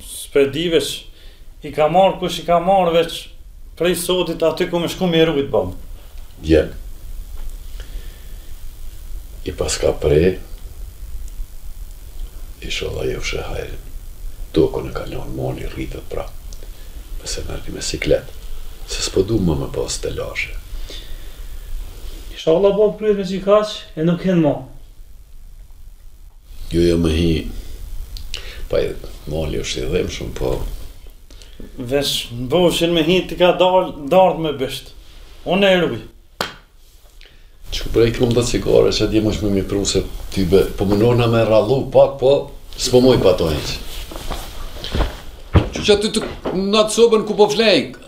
S'pe di veç i ka marrë kush i ka marrë veç prej sotit aty ku me shku me rujt, babë. Djem. I paska pre Ishalla jau sheh hajrin. Tokën e ka lanë mali rritet prap. Mos e merrni me siklet. Se s'po du ma me pas telashe. Ishalla bahet krejt me qikaq e nuk hin ma. Jo jo me hi po e mali është i dhemshëm po veç në dashin me hi t'i ka dal dardha me bisht unë e ruj qe për po e kam të cigare që atje me shku me m'i pru se tybe po munona me e rrallu pak po s'po moj pa to hiq që që aty të në atë sobën ku po flej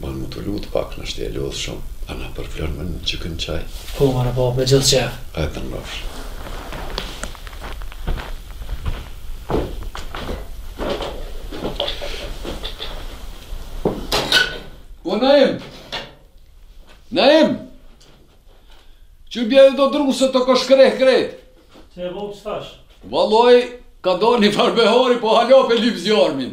Bën mu të lut pak n'mos je lodhshëm a na përvlon nji çikë çaj. Po more po me gjithë qef. Hajt t'lumsh. O Naim! Naim! Çu bje edhe do dru se u kesh kry krejt. Çka po bo për tash? Vallahi, ka do një far behari, po hala p'e lyp zjermin.